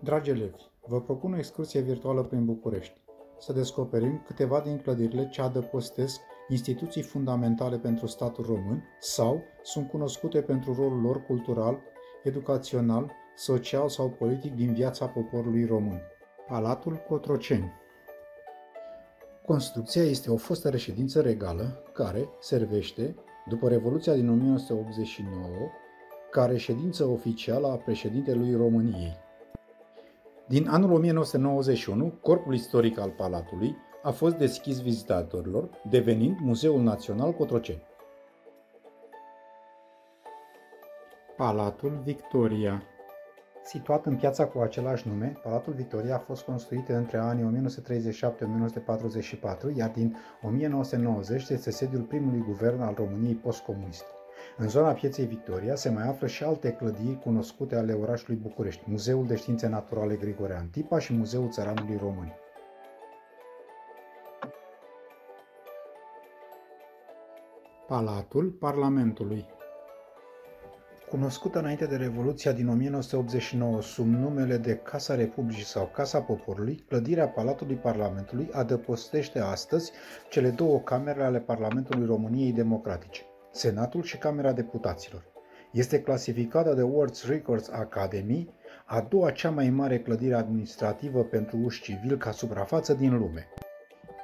Dragi elevi, vă propun o excursie virtuală prin București. Să descoperim câteva din clădirile ce adăpostesc instituții fundamentale pentru statul român sau sunt cunoscute pentru rolul lor cultural, educațional, social sau politic din viața poporului român. Palatul Cotroceni Construcția este o fostă reședință regală care servește, după Revoluția din 1989, ca reședință oficială a președintelui României. Din anul 1991, corpul istoric al palatului a fost deschis vizitatorilor, devenind Muzeul Național Cotroceni. Palatul Victoria Situat în piața cu același nume, Palatul Victoria a fost construit între anii 1937-1944, iar din 1990 este sediul primului guvern al României postcomunist. În zona pieței Victoria se mai află și alte clădiri cunoscute ale orașului București, Muzeul de Științe Naturale Grigore Antipa și Muzeul Țăranului Român. Palatul Parlamentului Cunoscută înainte de Revoluția din 1989 sub numele de Casa Republicii sau Casa Poporului, clădirea Palatului Parlamentului adăpostește astăzi cele două camere ale Parlamentului României Democratice, Senatul și Camera Deputaților. Este clasificată de World Records Academy a doua cea mai mare clădire administrativă pentru uși civil ca suprafață din lume.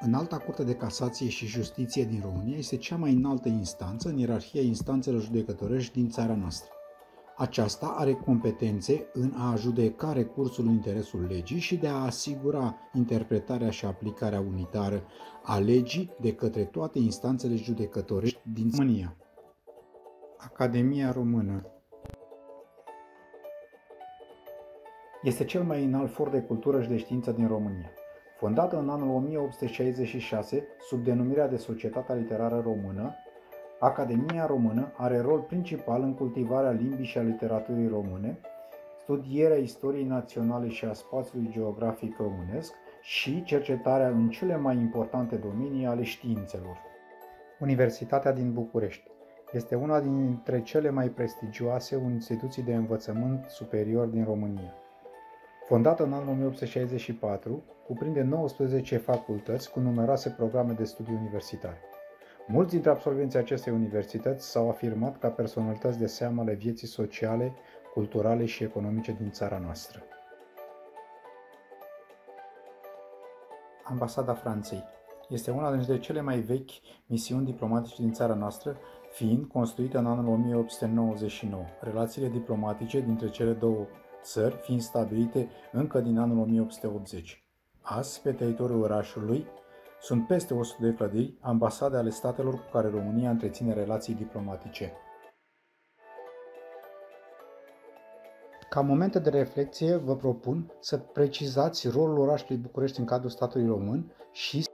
În alta Curte de Casație și Justiție din România este cea mai înaltă instanță în ierarhia instanțelor judecătorești din țara noastră. Aceasta are competențe în a judeca recursul în interesul legii și de a asigura interpretarea și aplicarea unitară a legii de către toate instanțele judecătorești din România. Academia Română Este cel mai înalt for de cultură și de știință din România. Fondată în anul 1866 sub denumirea de Societatea Literară Română, Academia Română are rol principal în cultivarea limbii și a literaturii române, studierea istoriei naționale și a spațiului geografic românesc și cercetarea în cele mai importante domenii ale științelor. Universitatea din București este una dintre cele mai prestigioase instituții de învățământ superior din România. Fondată în anul 1864, cuprinde 19 facultăți cu numeroase programe de studii universitare. Mulți dintre absolvenții acestei universități s-au afirmat ca personalități de seamă ale vieții sociale, culturale și economice din țara noastră. Ambasada Franței este una dintre cele mai vechi misiuni diplomatice din țara noastră, fiind construită în anul 1899. Relațiile diplomatice dintre cele două țări fiind stabilite încă din anul 1880. Azi, pe teritoriul orașului, sunt peste 100 de clădiri, ambasade ale statelor cu care România întreține relații diplomatice. Ca momente de reflexie, vă propun să precizați rolul orașului București în cadrul statului român și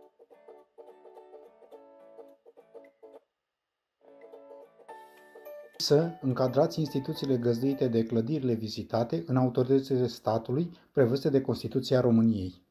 să încadrați instituțiile găzduite de clădirile vizitate în autoritățile statului prevăzute de Constituția României.